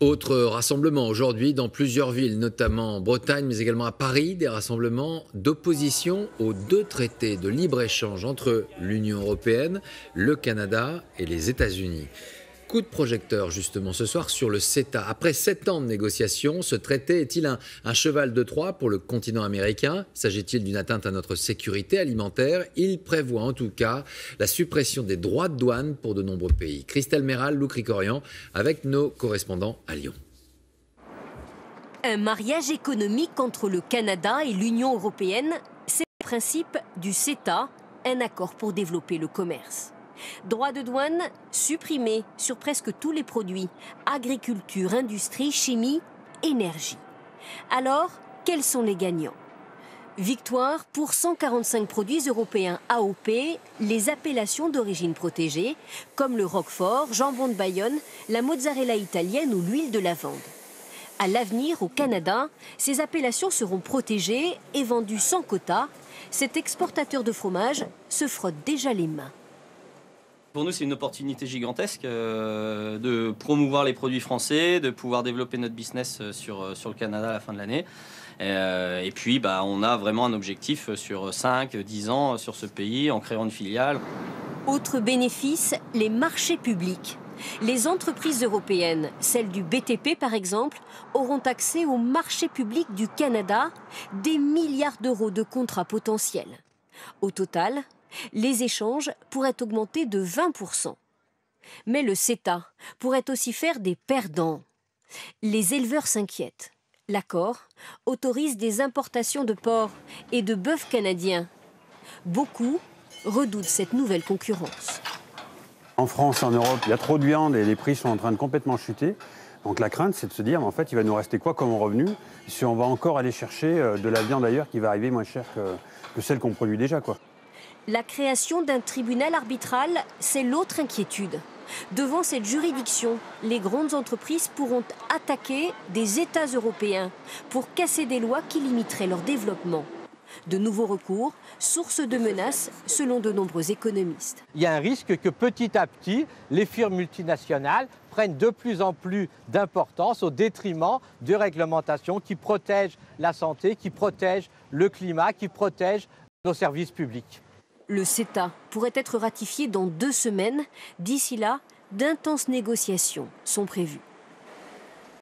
Autre rassemblement aujourd'hui dans plusieurs villes, notamment en Bretagne, mais également à Paris, des rassemblements d'opposition aux deux traités de libre-échange entre l'Union européenne, le Canada et les États-Unis. Coup de projecteur justement ce soir sur le CETA. Après sept ans de négociations, ce traité est-il un, cheval de Troie pour le continent américain? S'agit-il d'une atteinte à notre sécurité alimentaire? Il prévoit en tout cas la suppression des droits de douane pour de nombreux pays. Christelle Méral, Lou Cricorian, avec nos correspondants à Lyon. Un mariage économique entre le Canada et l'Union européenne, c'est le principe du CETA, un accord pour développer le commerce. Droits de douane supprimés sur presque tous les produits. Agriculture, industrie, chimie, énergie. Alors, quels sont les gagnants? Victoire pour 145 produits européens AOP, les appellations d'origine protégée, comme le Roquefort, jambon de Bayonne, la mozzarella italienne ou l'huile de lavande. À l'avenir, au Canada, ces appellations seront protégées et vendues sans quota. Cet exportateur de fromage se frotte déjà les mains. Pour nous, c'est une opportunité gigantesque euh, de promouvoir les produits français, de pouvoir développer notre business euh, sur, euh, sur le Canada à la fin de l'année. Et puis, bah, on a vraiment un objectif sur 5, 10 ans sur ce pays en créant une filiale. Autre bénéfice, les marchés publics. Les entreprises européennes, celles du BTP par exemple, auront accès aux marchés publics du Canada, des milliards d'euros de contrats potentiels. Au total, les échanges pourraient augmenter de 20%. Mais le CETA pourrait aussi faire des perdants. Les éleveurs s'inquiètent. L'accord autorise des importations de porc et de bœuf canadiens. Beaucoup redoutent cette nouvelle concurrence. En France, en Europe, il y a trop de viande et les prix sont en train de complètement chuter. Donc la crainte, c'est de se dire, en fait, il va nous rester quoi comme revenu si on va encore aller chercher euh, de la viande ailleurs qui va arriver moins chère que, que celle qu'on produit déjà. Quoi. La création d'un tribunal arbitral, c'est l'autre inquiétude. Devant cette juridiction, les grandes entreprises pourront attaquer des États européens pour casser des lois qui limiteraient leur développement. De nouveaux recours, source de menaces selon de nombreux économistes. Il y a un risque que petit à petit, les firmes multinationales prennent de plus en plus d'importance au détriment de réglementations qui protègent la santé, qui protègent le climat, qui protègent nos services publics. Le CETA pourrait être ratifié dans deux semaines. D'ici là, d'intenses négociations sont prévues.